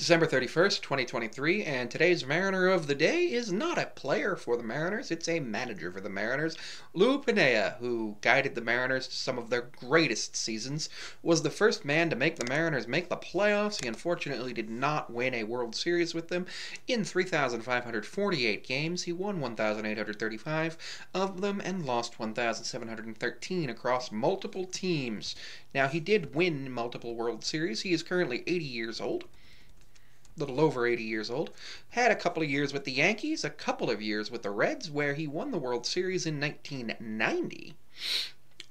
December 31st, 2023, and today's Mariner of the Day is not a player for the Mariners, it's a manager for the Mariners. Lou Piniella, who guided the Mariners to some of their greatest seasons, was the first man to make the Mariners make the playoffs. He unfortunately did not win a World Series with them. In 3,548 games, he won 1,835 of them and lost 1,713 across multiple teams. Now, he did win multiple World Series. He is currently 80 years old little over 80 years old, had a couple of years with the Yankees, a couple of years with the Reds, where he won the World Series in 1990.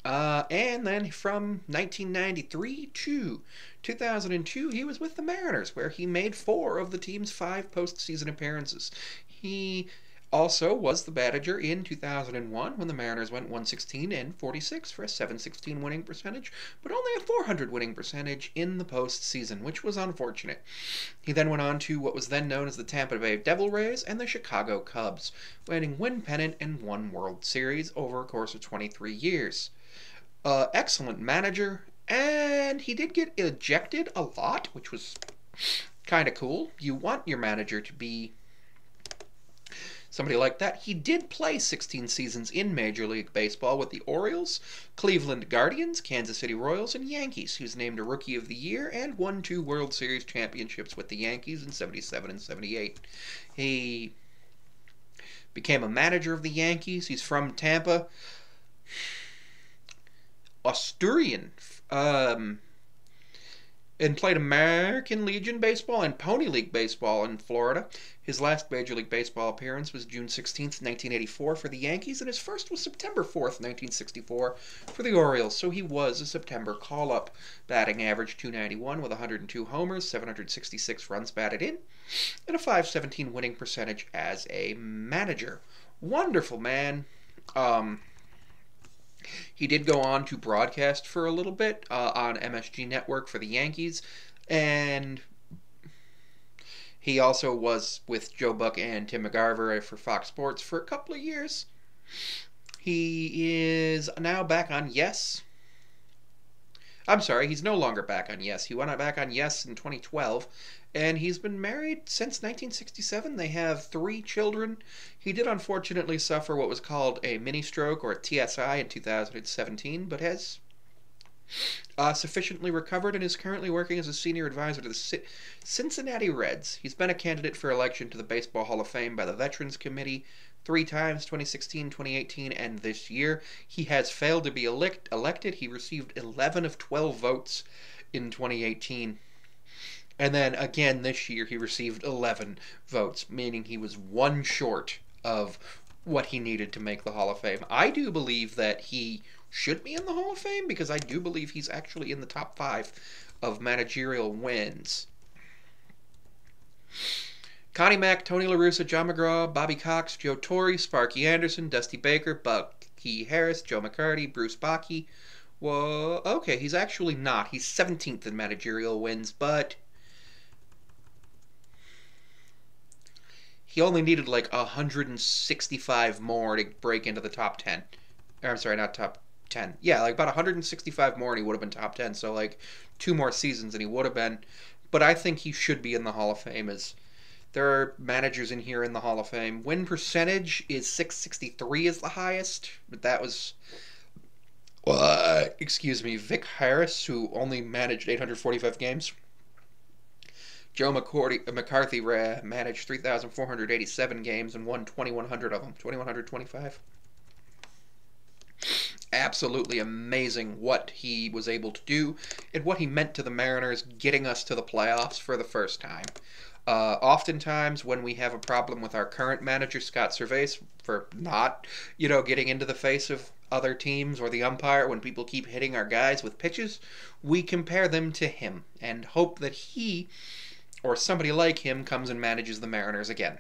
Uh, and then from 1993 to 2002, he was with the Mariners, where he made four of the team's five postseason appearances. He also was the manager in 2001 when the Mariners went 116 and 46 for a 716 winning percentage, but only a 400 winning percentage in the postseason, which was unfortunate. He then went on to what was then known as the Tampa Bay Devil Rays and the Chicago Cubs, winning one pennant and one World Series over a course of 23 years. Uh, excellent manager, and he did get ejected a lot, which was kind of cool. You want your manager to be somebody like that. He did play 16 seasons in Major League Baseball with the Orioles, Cleveland Guardians, Kansas City Royals, and Yankees. He was named a Rookie of the Year and won two World Series championships with the Yankees in 77 and 78. He became a manager of the Yankees. He's from Tampa. Asturian. Um, and played American Legion Baseball and Pony League Baseball in Florida. His last Major League Baseball appearance was June 16, 1984 for the Yankees, and his first was September 4, 1964 for the Orioles, so he was a September call-up. Batting average 291 with 102 homers, 766 runs batted in, and a 517 winning percentage as a manager. Wonderful man. Um, he did go on to broadcast for a little bit uh, on MSG Network for the Yankees, and he also was with Joe Buck and Tim McCarver for Fox Sports for a couple of years. He is now back on Yes. I'm sorry, he's no longer back on Yes. He went back on Yes in 2012 and he's been married since 1967. They have three children. He did unfortunately suffer what was called a mini stroke or a TSI in 2017, but has uh, sufficiently recovered and is currently working as a senior advisor to the C- Cincinnati Reds. He's been a candidate for election to the Baseball Hall of Fame by the Veterans Committee three times 2016, 2018, and this year. He has failed to be elect- elected. He received 11 of 12 votes in 2018. And then again this year, he received 11 votes, meaning he was one short of what he needed to make the Hall of Fame. I do believe that he should be in the Hall of Fame because I do believe he's actually in the top five of managerial wins. Connie Mack, Tony La Russa, John McGraw, Bobby Cox, Joe Torre, Sparky Anderson, Dusty Baker, Bucky Harris, Joe McCarthy, Bruce Bochy. Well, okay, he's actually not. He's 17th in managerial wins, but he only needed like 165 more to break into the top 10. Or, I'm sorry, not top 10. Yeah, like about 165 more and he would have been top 10. So like two more seasons and he would have been. But I think he should be in the Hall of Fame as there are managers in here in the Hall of Fame. Win percentage is 663 is the highest, but that was uh, excuse me, Vic Harris, who only managed 845 games. Joe McCourty, uh, McCarthy managed 3,487 games and won 2,100 of them. 2,125. Absolutely amazing what he was able to do and what he meant to the Mariners, getting us to the playoffs for the first time. Uh, oftentimes, when we have a problem with our current manager, Scott Servais, for not, you know, getting into the face of other teams or the umpire, when people keep hitting our guys with pitches, we compare them to him and hope that he or somebody like him comes and manages the Mariners again.